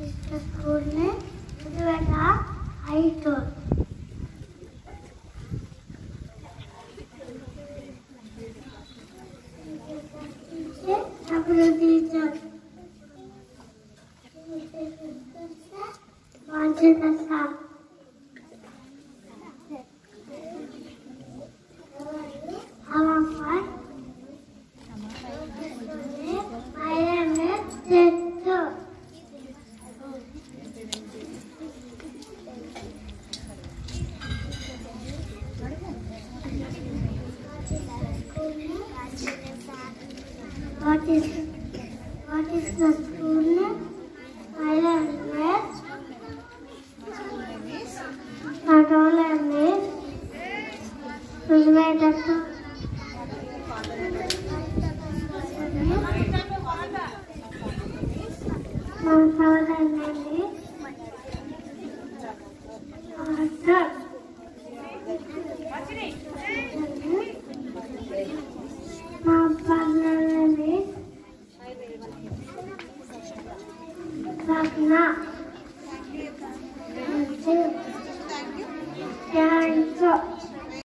ಇಷ್ಟ ಸ್ಕೂಲ್ನೇ ಮದುವೆನ ಆಯಿತು Thank you. Bayramı What is what is the school name? Island West. Control and Miss. Rosetta. Control and Miss. Arthur. Sakna. Thank you. Thank you.